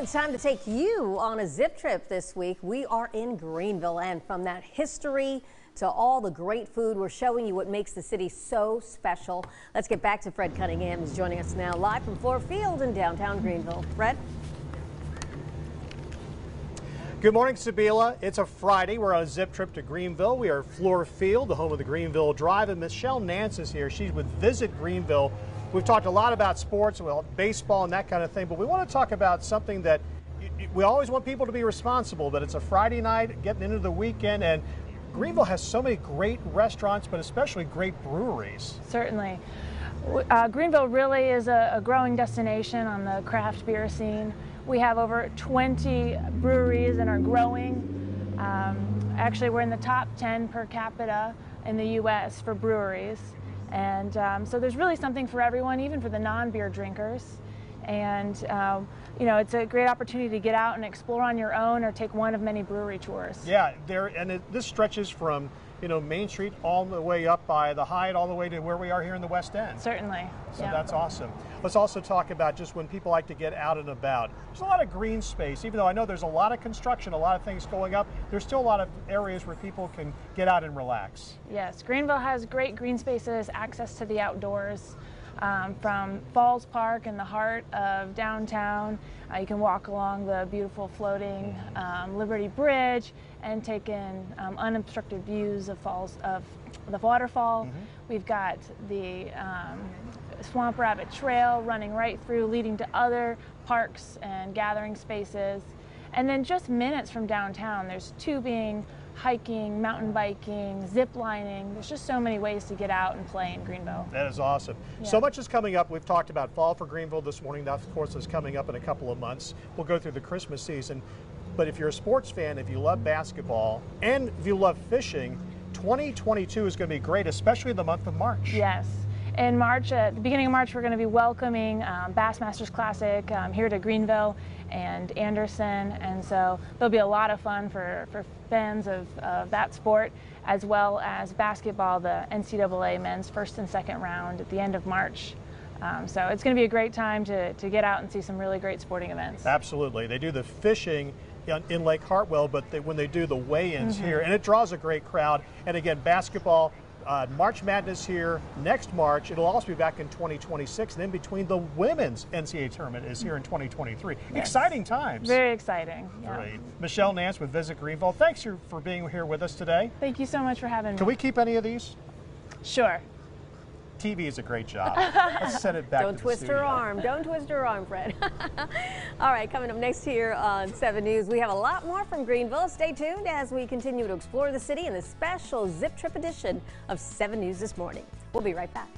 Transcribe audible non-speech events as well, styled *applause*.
It's time to take you on a zip trip this week. We are in Greenville, and from that history to all the great food, we're showing you what makes the city so special. Let's get back to Fred Cunningham, who's joining us now live from Fluor Field in downtown Greenville. Fred? Good morning, Sabila. It's a Friday. We're on a zip trip to Greenville. We are at Fluor Field, the home of the Greenville Drive, and Michelle Nance is here. She's with Visit Greenville. We've talked a lot about sports, well, baseball and that kind of thing, but we want to talk about something that we always want people to be responsible, but it's a Friday night, getting into the weekend, and Greenville has so many great restaurants, but especially great breweries. Certainly. Uh, Greenville really is a, a, growing destination on the craft beer scene. We have over 20 breweries and are growing. Um, actually, we're in the top 10 per capita in the U.S. for breweries. And um, so there's really something for everyone, even for the non-beer drinkers. And um, you know, it's a great opportunity to get out and explore on your own or take one of many brewery tours. Yeah, there, and it, this stretches from you know, Main Street all the way up by the Hyatt, all the way to where we are here in the West End. Certainly. So yeah. that's awesome. Let's also talk about just when people like to get out and about. There's a lot of green space, even though I know there's a lot of construction, a lot of things going up. There's still a lot of areas where people can get out and relax. Yes, Greenville has great green spaces, access to the outdoors um, from Falls Park in the heart of downtown. Uh, you can walk along the beautiful floating um, Liberty Bridge and take in um, unobstructed views of falls of the waterfall. Mm -hmm. We've got the um, Swamp Rabbit Trail running right through, leading to other parks and gathering spaces. And then just minutes from downtown, there's tubing, hiking, mountain biking, zip lining. There's just so many ways to get out and play in Greenville. That is awesome. Yeah. So much is coming up. We've talked about Fall for Greenville this morning. That, of course, is coming up in a couple of months. We'll go through the Christmas season. But if you're a sports fan, if you love basketball, and if you love fishing, 2022 is going to be great, especially the month of March. Yes in March, at the beginning of March, we're going to be welcoming um, Bassmasters Classic um, here to Greenville and Anderson, and so there'll be a lot of fun for, for fans of, of that sport, as well as basketball, the NCAA men's first and second round at the end of March. Um, so it's going to be a great time to, to get out and see some really great sporting events. Absolutely. They do the fishing in Lake Hartwell, but they, when they do the weigh-ins mm -hmm. here, and it draws a great crowd. And again, basketball, uh, March Madness here next March. It'll also be back in 2026. And in between, the women's NCAA tournament is here in 2023. Yes. Exciting times. Very exciting. Yeah. Great. Michelle Nance with Visit Greenville. Thanks for being here with us today. Thank you so much for having me. Can we keep any of these? Sure. TV is a great job. *laughs* Let's send it back Don't twist her arm. Don't twist her arm, Fred. *laughs* All right, coming up next here on 7 News, we have a lot more from Greenville. Stay tuned as we continue to explore the city in the special Zip Trip edition of 7 News this morning. We'll be right back.